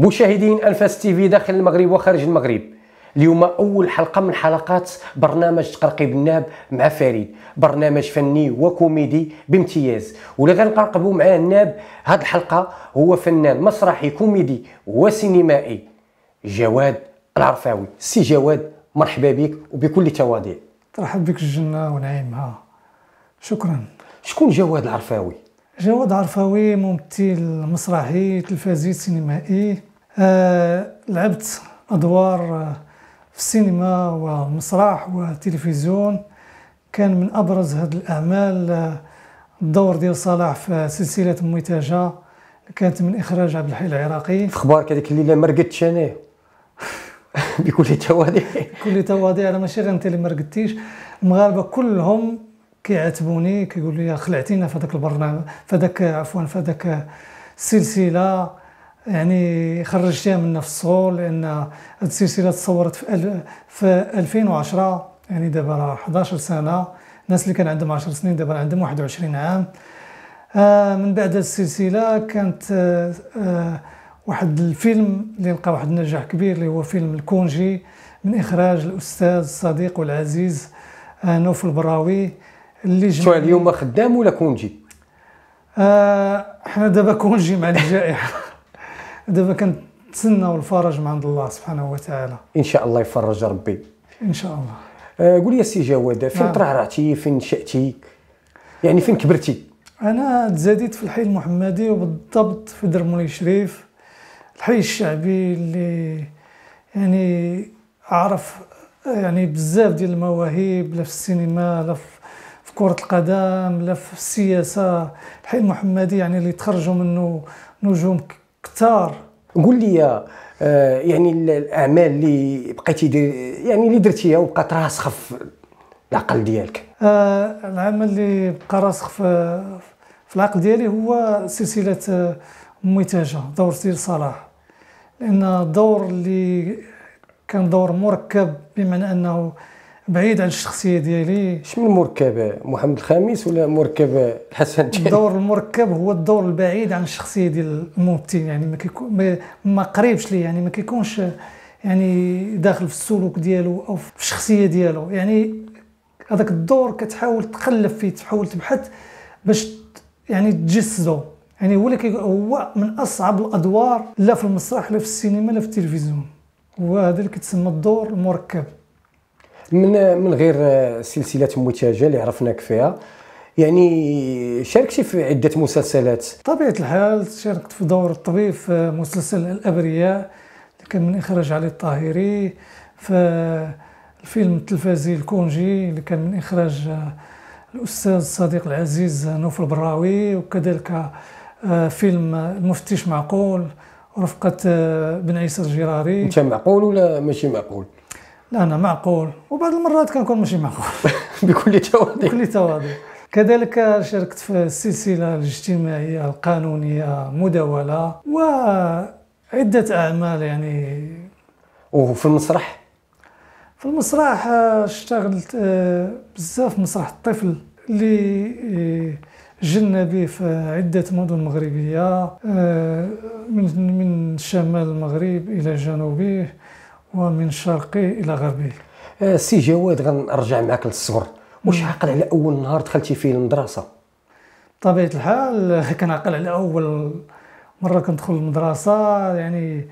مشاهدين انفاس تي في داخل المغرب وخارج المغرب. اليوم أول حلقة من حلقات برنامج تقرقيب الناب مع فريد. برنامج فني وكوميدي بامتياز. واللي غنقرقبوا معاه الناب هذه الحلقة هو فنان مسرحي كوميدي وسينمائي. جواد العرفاوي. سي جواد مرحبا بك وبكل تواضع. ترحب بك الجنة ونعيمها. شكرا. شكون جواد العرفاوي؟ جواد عرفاوي ممثل مسرحي تلفزي سينمائي. آه لعبت أدوار آه، في السينما والمسرح والتلفزيون. كان من أبرز هذه الأعمال آه، الدور ديال صلاح في سلسلة مميتاجة اللي كانت من إخراج عبد الحي العراقي. في أخبارك هذيك الليلة ما رقدتش بكل تواضع. كل تواضع أنا ماشي غير أنت اللي ما رقدتيش المغاربة كلهم كيعاتبوني كيقولوا لي خلعتينا في هذاك البرنامج في هذاك عفوا في هذاك السلسلة. يعني خرجتيها منا في الصغر لأن هذه السلسلة تصورت في ال- في 2010 يعني دابا راه 11 سنة. الناس اللي كان عندهم 10 سنين دابا عندهم 21 عام. آه من بعد هذه السلسلة كانت آه آه واحد الفيلم اللي لقى واحد النجاح كبير اللي هو فيلم الكونجي من إخراج الأستاذ الصديق والعزيز نوف البراوي اللي جمع اليوم خدام ولا congé؟ آه حنا دابا congé مع الجائحة. دابا كنتسناو الفرج من عند الله سبحانه وتعالى. إن شاء الله يفرج ربي. إن شاء الله. آه قول لي سي جواد فين نعم. ترعرعتي فين نشأتي يعني فين كبرتي؟ أنا تزاديت في الحي المحمدي وبالضبط في درب مولاي شريف الحي الشعبي اللي يعني أعرف يعني بزاف ديال المواهب لا في السينما لا في كرة القدم لا في السياسة. الحي المحمدي يعني اللي تخرجوا منه نجوم ك- كتار. قول لي آه يعني ال- الأعمال اللي بقيتي يعني اللي درتيها وبقات راسخه في العقل ديالك؟ آه العمل اللي بقى راسخ في في العقل ديالي هو سلسلة آه، مميتاجة دور سير صلاح. لأن الدور اللي كان دور مركب بمعنى أنه بعيد عن الشخصية ديالي. شنو المركب محمد الخامس ولا مركب الحسن الدور المركب هو الدور البعيد عن الشخصية ديال الممثل يعني ما كيكون ما, قريبش ليه يعني ما كيكونش يعني داخل في السلوك ديالو أو في الشخصية ديالو. يعني هذاك الدور كتحاول تقلب فيه تحاول تبحث باش يعني تجسده. يعني هو اللي هو من أصعب الأدوار لا في المسرح لا في السينما لا في التلفزيون. هو هذا اللي كيتسمى الدور المركب. من من غير سلسلة متاجة اللي عرفناك فيها. يعني شاركتي في عدة مسلسلات. بطبيعة الحال شاركت في دور الطبيب في مسلسل الأبرياء اللي كان من إخراج علي الطاهري في الفيلم التلفزي الكونجي اللي كان من إخراج آه، الأستاذ الصديق العزيز نوف البراوي وكذلك آه، فيلم المفتش معقول ورفقة آه، بن عيسى الجراري. انت معقول ولا ماشي معقول؟ لا أنا معقول وبعض المرات كنكون ماشي معقول. بكل تواضع. بكل تواضع. كذلك شاركت في السلسلة الاجتماعية القانونية مداولة وعدة أعمال يعني. وفي المسرح؟ في المسرح آه، اشتغلت آه، بزاف مسرح الطفل اللي آه، جلنا به في عدة مدن مغربية من من شمال المغرب إلى جنوبه. ومن شرقه إلى غربه آه، سي جواد غنرجع معاك للصغر. واش عاقل على أول نهار دخلتي فيه المدرسة بطبيعة الحال كنعقل على أول مرة كندخل المدرسة يعني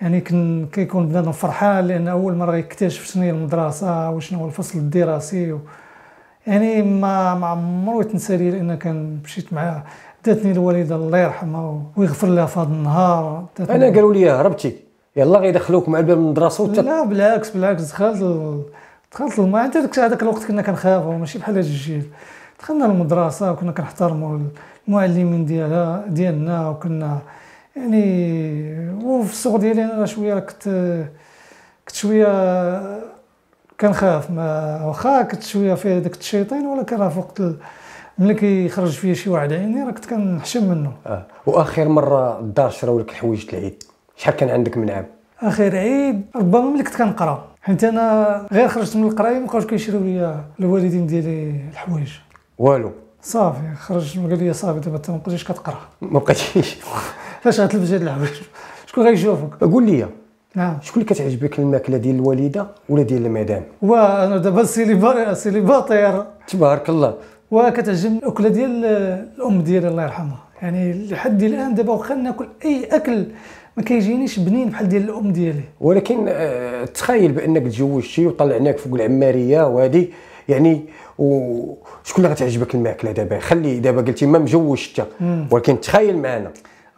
يعني كن كيكون بنادم فرحان لأن أول مرة يكتشف شنو هي المدرسة وشنو هو الفصل الدراسي و يعني ما ما عمرو تنسى لي لأن كان مشيت معاه. داتني الوالدة الله يرحمها ويغفر لها في هذا النهار. أنا قالوا لي هربتي يلا غيدخلوك مع باب المدرسة وانت لا بالعكس بالعكس. دخلت ال- دخلت الم- حتى داك هذاك الوقت كنا كنخافوا ماشي بحال هاد الجيل. دخلنا المدرسة وكنا كنحترموا المعلمين ديالها ديالنا وكنا يعني وفي الصغر ديالي أنا شوية كنت كنت شوية كنخاف ما واخا كنت شوية في داك الشيطان ولكن راه في وقت ملي كيخرج فيا شي واحد عيني راه كنت كنحشم منه. آه. وآخر مرة الدار شراو لك الحوايج العيد؟ شحال كان عندك من عام؟ اخر عيد ربما ملي كنت كنقرا. حيت أنا غير خرجت من القرايه ما بقاوش كيشريو لي الوالدين ديالي الحوايج. والو. صافي خرج قال لي صافي دابا انت ما بقيتيش كتقرا. ما بقيتيش. فاش غتلبس هاد الحوايج؟ شكون غيشوفك؟ قول لي. نعم. شكون اللي كتعجبك الماكلة ديال الوالدة ولا ديال المدام؟ وأنا دابا céliba célibataire تبارك الله. وكتعجبني الأكلة ديال الأم ديالي الله يرحمها. يعني لحد الآن دابا واخا ناكل أي أكل ما كيجينيش بنين بحال ديال الأم ديالي. ولكن آه، تخيل بأنك تزوجتي وطلعناك فوق العمارية وهذه يعني وشكون اللي غتعجبك الماكلة دابا؟ خلي دابا قلتي ما مجوجش انت ولكن تخيل معنا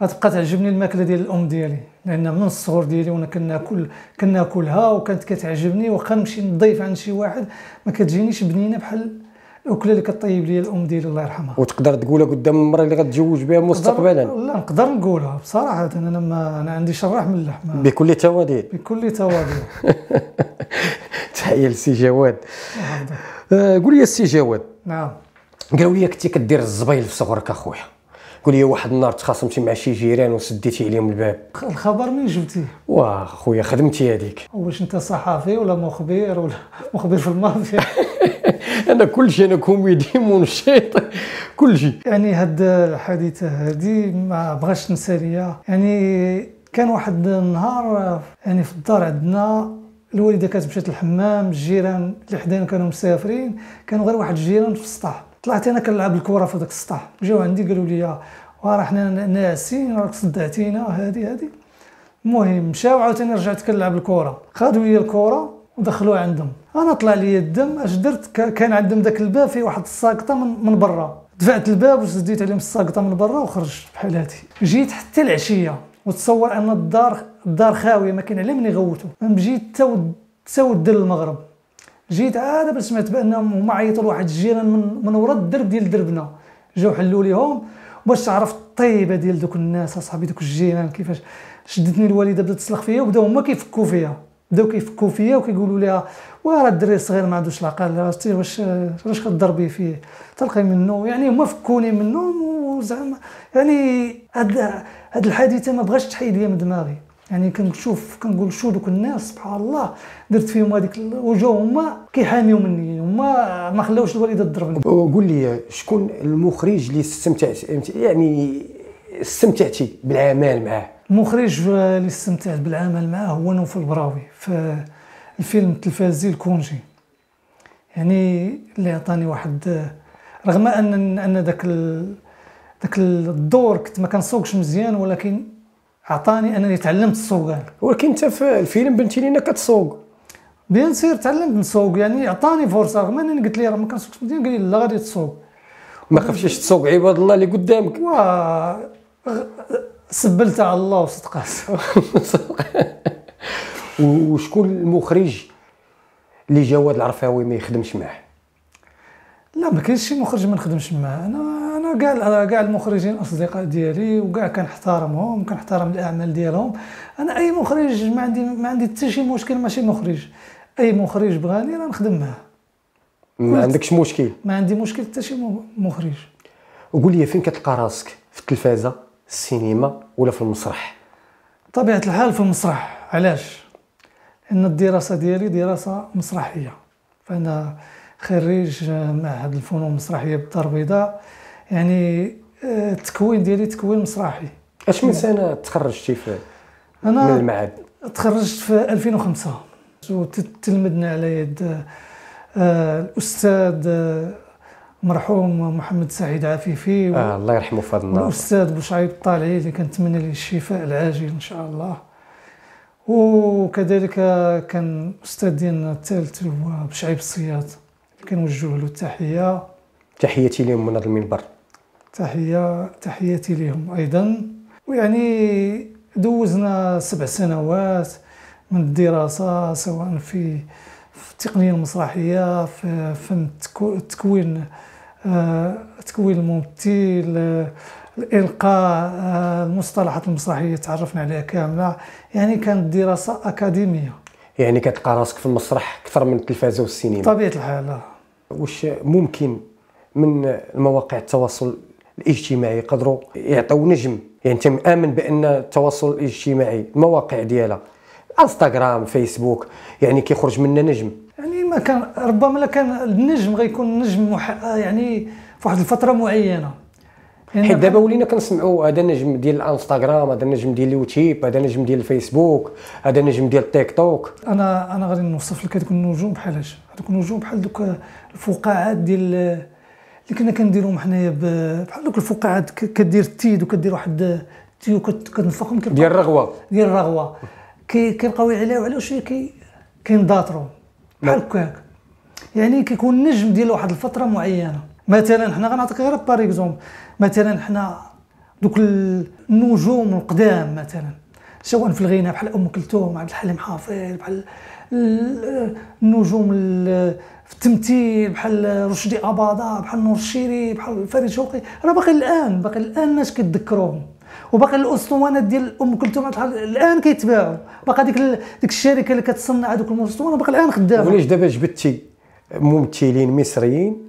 غتبقى تعجبني الماكلة ديال الأم ديالي لأن من الصغر ديالي وأنا كناكل كناكلها وكانت كتعجبني واخا نمشي نضيف عند شي واحد ما كتجينيش بنينة بحال الاكله اللي كطيب لي الأم ديالي الله يرحمها. وتقدر تقولها قدام المرأة اللي غتزوج بها مستقبلا. لا نقدر نقولها بصراحة. أنا ما أنا عندي شراح من اللحم بكل تواضع بكل تواضع تحية لسي جواد. آه، قول لي السي جواد. نعم. قالوا لي كنتي كدير الزبايل في صغرك أخويا. قول لي واحد النهار تخاصمتي مع شي جيران وسديتي عليهم الباب. الخبر منين جبتيه واه خويا خدمتي هذيك. واش أنت صحفي ولا مخبر ولا مخبر في المافيا؟ أنا كل شيء أنا كوميدي منشط كل شيء. يعني هاد الحادثه هذه ما بغاش ننسى ليا يعني كان واحد النهار يعني في الدار عندنا الوالدة كانت مشات للحمام الجيران اللي حدانا كانوا مسافرين. كانوا غير واحد الجيران في السطح. طلعت أنا كنلعب الكرة في هذاك السطح. جاو عندي قالوا لي وراه حنا ناعسين راك صدعتينا هذه هذه المهم مشاو عاوتاني رجعت كنلعب الكرة. خدوا لي الكرة. ودخلوها عندهم. أنا طلع لي الدم أش درت؟ كان عندهم ذاك الباب فيه واحد الساقطة من, من برا. دفعت الباب وسديت عليهم الساقطة من برا وخرجت بحال هادي. جيت حتى العشية وتصور أن الدار الدار خاوية ما كاين على من يغوتوا جيت حتى حتى ودر المغرب. جيت عاد باش سمعت بأنهم هما عيطوا لواحد الجيران من من ورا الدرب ديال دربنا. جاو حلوا ليهم. باش تعرف الطيبة ديال دوك الناس أصحابي دوك الجيران؟ كيفاش؟ شدتني الوالدة بدات تسلخ فيا وبداو هما كيفكوا فيا. بداو كيفكوا فيا وكيقولوا لها وراه الدري الصغير ما عندوش العقل واش واش كضربي فيه؟ تلقي منه. يعني هما فكوني منهم وزعما يعني هاد هاد الحادثة ما بغاش تحيد لي من دماغي. يعني كنشوف كنقول شو دوك الناس سبحان الله درت فيهم هذيك وجاو هما كيحاميو مني هما ما خلاوش الوالدة تضربني قول لي شكون المخرج اللي استمتعت يعني استمتعتي بالعمل معاه؟ المخرج اللي استمتعت بالعمل معاه هو نوفل براوي في الفيلم التلفازي الكونجي. يعني اللي عطاني واحد رغم ان أن ذاك ذاك الدور كنت ما كنسوقش مزيان ولكن عطاني أنني تعلمت السوقان ولكن انت في الفيلم بنتي لينا كتسوق. بيان سير تعلمت نسوق يعني عطاني فرصة رغم أنني قلت لي راه ما كنسوقش مزيان قال لي لا غادي تسوق. ما خفتيش تسوق عباد الله اللي قدامك. و سبلت على الله وصدقات وشكون المخرج اللي جواد العرفاوي ما يخدمش معاه؟ لا ما كاينش شي مخرج ما نخدمش معاه. أنا أنا كاع كاع المخرجين الأصدقاء ديالي وكاع كنحترمهم كنحترم الأعمال ديالهم. أنا أي مخرج ما عندي ما عندي حتى شي مشكل ماشي مخرج. أي مخرج بغاني راه نخدم معاه. ما عندكش مشكل. ما عندي مشكل حتى شي مخرج. وقول لي فين كتلقى راسك في التلفازة؟ السينما ولا في المسرح؟ طبيعة الحال في المسرح علاش؟ ان الدراسة ديالي دراسة مسرحية فأنا خريج معهد الفنون المسرحية بالدار البيضاء يعني آه، التكوين ديالي تكوين مسرحي. أش من سنه تخرجتي في أنا من المعهد؟ تخرجت في 2005 وتلمذنا على يد آه، الأستاذ آه، مرحوم محمد سعيد عفيفي آه الله يرحمه في هذا النهار. والأستاذ بوشعيب الطالعي اللي كنتمنى ليه الشفاء العاجل إن شاء الله. وكذلك كان الاستاذ ديالنا الثالث هو بشعيب الصياد. كنوجه له التحية. تحياتي لهم من هذا المنبر. تحيه تحياتي لهم أيضا. ويعني دوزنا سبع سنوات من الدراسة سواء في في التقنية المسرحية في فن التكوين التكوين الممثل الإلقاء المصطلحات المسرحية تعرفنا عليها كاملة. يعني كانت دراسة أكاديمية. يعني كتلقى راسك في المسرح أكثر من التلفازه والسينما. طبيعة الحال واش ممكن من مواقع التواصل الاجتماعي يقدروا يعطيو نجم؟ يعني أنت مآمن بأن التواصل الاجتماعي المواقع ديالها إنستغرام فيسبوك يعني كيخرج منا نجم. ما كان ربما كان النجم غيكون نجم مح... يعني في واحد الفترة معينة. حيت دابا ولينا كنسمعوا هذا نجم ديال الانستغرام هذا نجم ديال اليوتيوب هذا نجم ديال الفيسبوك هذا نجم ديال التيك توك. أنا أنا غادي نوصف لك هذوك النجوم بحال اش هذوك النجوم بحال دوك الفقاعات ديال اللي كنا كنديروهم حنايا بحال دوك الفقاعات كدير التيد وكدير واحد ال tuyau كت- كتنفخهم ديال الرغوة. ديال الرغوة. كي كيبقاو يعلاو على شوية كي كينقاطروا بحال هكاك يعني كيكون نجم ديال واحد الفترة معينة. مثلا حنا غنعطيك غير par exemple مثلا حنا دوك النجوم القدام مثلا. سواء في الغناء بحال أم كلثوم عبد الحليم حافظ بحال ال- النجوم ال- في التمثيل بحال رشدي أباضة بحال نور الشريف بحال فريد شوقي. راه باقي الآن باقي الآن الناس كيتذكروهم. وباقي الاسطوانات ديال أم كلثوم الآن كيتباعوا. باقي ديك ديك الشركة اللي كتصنع هذوك الاسطوانات باقي الآن خدامة. وعلاش دابا جبتي ممثلين مصريين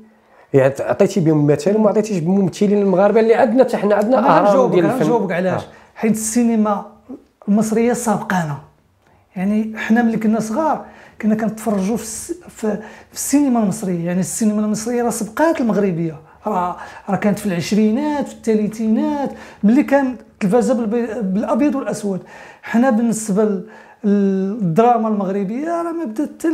يعني عطيتي بهم مثال وما عطيتيش بممثلين المغاربة اللي عندنا حتى حنا عندنا اهرام ديال الفن. غنجاوبك علاش؟ آه. حيت السينما المصرية سابقانا. يعني حنا ملي كنا صغار كنا كنتفرجوا في. في, في السينما المصرية. يعني السينما المصرية راه سبقات المغربية. راه راه كانت في العشرينات في الثلاثينات ملي كان التلفازه بالأبيض والأسود. حنا بالنسبة لل- للدراما المغربية راه ما بدات حتى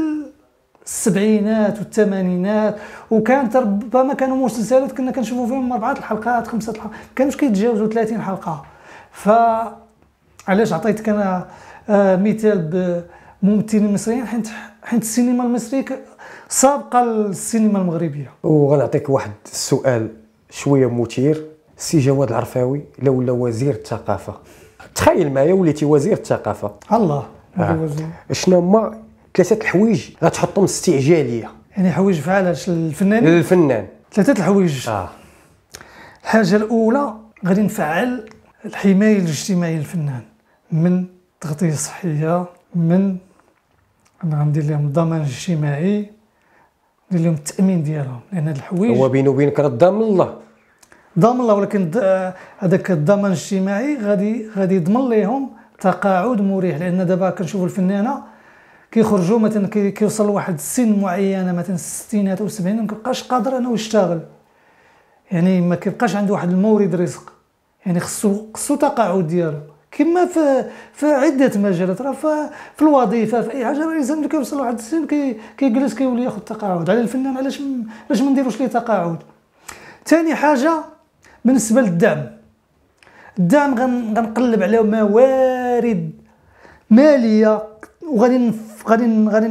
السبعينات والثمانينات وكانت ربما كانوا مسلسلات كنا كنشوفوا فيهم أربعة الحلقات خمسة الحلقات ما كانوش كيتجاوزوا 30 حلقة. ف علاش عطيتك أنا آه مثال بممثلين مصريين؟ حيت حيت السينما المصرية سابقة للسينما المغربية. وغنعطيك واحد السؤال شوية مثير. السي جواد العرفاوي لو ولا وزير الثقافة. تخيل معايا وليتي وزير الثقافة. الله آه. شنو هما ثلاثة الحوايج غتحطهم استعجالية؟ يعني حوايج فعال الفنانين للفنان ثلاثة الحوايج. آه. الحاجة الأولى غادي نفعل الحماية الاجتماعية للفنان. من تغطية صحية من أنا غندير لهم الضمان الاجتماعي ندير لهم التأمين ديالهم لأن هاد الحوايج هو بيني وبينك راه ضامن الله. ضامن الله ولكن هذاك الضمان الاجتماعي غادي غادي يضمن لهم تقاعد مريح لأن دابا كنشوفوا الفنانة كيخرجوا مثلا كي- كيوصل لواحد السن معينة مثلا الستينات أو السبعينات ما كيبقاش قادر انه يشتغل يعني ما كيبقاش عنده واحد المورد رزق. يعني خصو خصو تقاعد ديالو. كما في في عدة مجالات. راه في, في الوظيفة في أي حاجة الانسان ملي كيوصل لواحد السن كي كيجلس كيولي ياخذ تقاعد. على الفنان علاش علاش ما نديروش ليه تقاعد؟ ثاني حاجة بالنسبة للدعم. الدعم غن- غنقلب على موارد مالية. وغادي غادي غادي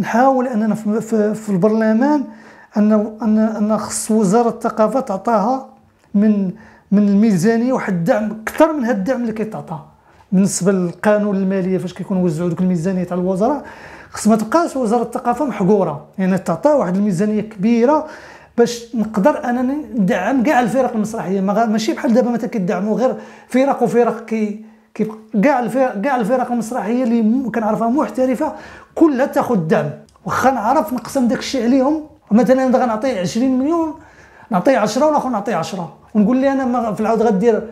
نحاول أننا في, في, في البرلمان أن أن أن خص وزارة الثقافة تعطاها من من الميزانية واحد الدعم أكثر من هذا الدعم اللي كيتعطى. بالنسبة للقانون المالية فاش كيكونوا وزعوا دوك الميزانية تاع الوزراء خص ما تبقاش وزارة الثقافة محقوره يعني تعطى واحد الميزانية كبيرة باش نقدر أنني ندعم كاع الفرق المسرحية. ماشي بحال دابا مثلا كيدعموا غير فرق وفرق كي كاع الفرق كاع الفرق المسرحية اللي كنعرفها محترفة كلها تاخذ دعم. واخا نعرف نقسم داك الشيء عليهم مثلا أنا غنعطيه 20 مليون نعطيه 10 والاخر نعطيه 10 ونقول لي أنا ما في العود غدير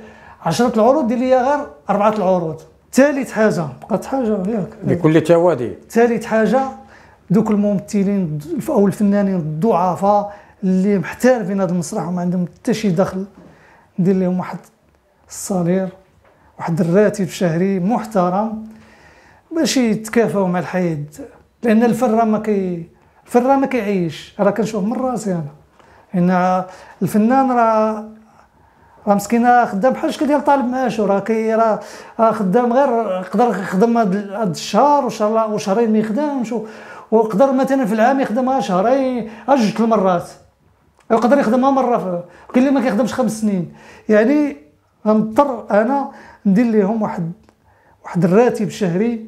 10 العروض دير لي غير أربعة العروض. ثالث حاجة بقات حاجة ياك. بكل توادي. ثالث حاجة دوك الممثلين أو الفنانين الضعفاء اللي محترفين هذا المسرح وما عندهم حتى شي دخل ندير لهم واحد الصالير واحد الراتب شهري محترم باش يتكافاو مع الحياة. لأن الفن راه ما كي الفن راه ما كيعيش. راه كنشوف من راسي أنا. ان الفنان راه راه مسكين خدام بحال شكل ديال طالب معاشو راه كي راه خدام غير يقدر يخدم هاد ال- هاد الشهر وشهر وشهرين ما يخدمش ويقدر مثلا في العام يخدم غير شهرين جوج المرات يقدر يخدمها مرة كاين اللي ما كيخدمش خمس سنين. يعني غنضطر أنا ندير لهم واحد واحد الراتب شهري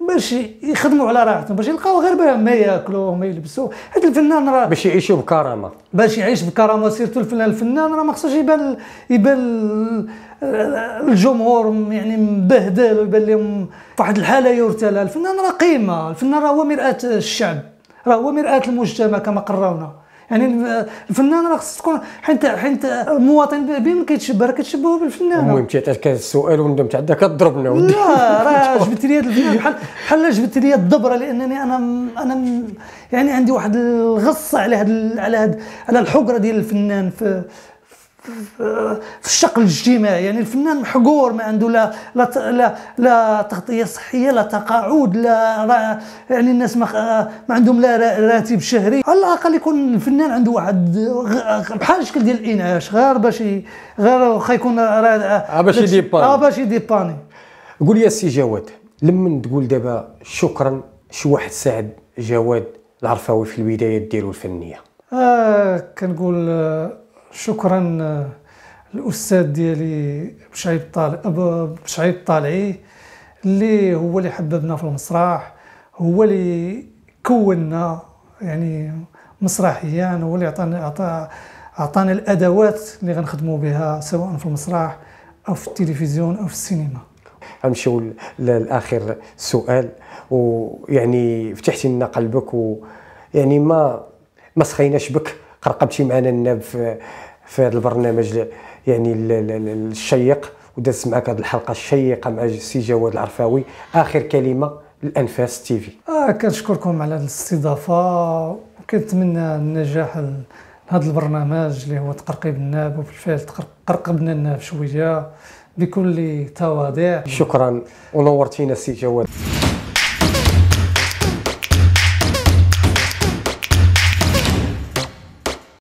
باش يخدموا على راحتهم باش يلقاو غير ما- ما ياكلوا وما يلبسوا. هاد الفنان راه باش يعيشوا بكرامة. باش يعيش بكرامة سيرتو الفنان الفنان راه ما خصوش يبان يبان الجمهور يعني مبهدل ويبان لهم واحد الحالة يرتلى. الفنان راه قيمة الفنان راه هو مرآة الشعب راه هو مرآة المجتمع كما قررنا. يعني الفنان راه خص تكون حيت حيت المواطن بين كيتشبه راه كتشبهوا بالفنان. المهم تيعطيك السؤال وندمت عندك كضربنا لا راه جبت لي الفنان. بحال بحال جبت لي الدبرة لأنني أنا أنا يعني عندي واحد الغصة على هاد على هاد على الحقرة ديال الفنان في في الشق الاجتماعي. يعني الفنان محقور ما عنده لا لا لا, لا تغطية صحية لا تقاعد لا يعني الناس ما, ما عندهم لا را- راتب شهري. على الأقل يكون الفنان عنده واحد بحال الشكل ديال الإنعاش غير باش غير واخا يكون آه، باش يديباني. آه باش يديباني قول يا سي جواد لمن تقول دابا شكرا شي واحد ساعد جواد العرفاوي في البدايات ديالو الفنية؟ آه كنقول آه، شكرا آه، الأستاذ ديالي بشعيب طالع أب- بشعيب طالعي اللي هو اللي حببنا في المسرح هو اللي كوننا يعني مسرحيا هو اللي عطانا عطا عطانا الأدوات اللي غنخدموا بها سواء في المسرح أو في التلفزيون أو في السينما. غنمشيو لاخر سؤال ويعني فتحتي لنا قلبك ويعني ما ما سخيناش بك. قرقبتي معنا الناب في في هذا البرنامج يعني ال- ال- ال- الشيق ودازت معك هذه الحلقة الشيقة مع سي جواد العرفاوي. آخر كلمة للانفاس تيفي آه كنشكركم على الاستضافة وكنتمنى النجاح لهذا البرنامج اللي هو تقرقيب الناب وبالفعل تقر- قرقبنا الناب شوية بكل تواضع. شكرا ونورتينا سي جواد.